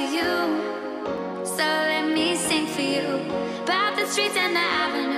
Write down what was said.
for you. So let me sing for you about the streets and the avenues.